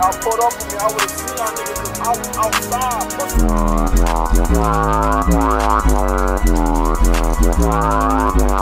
Y'all pulled up with me, I would've seen y'all niggas was outside.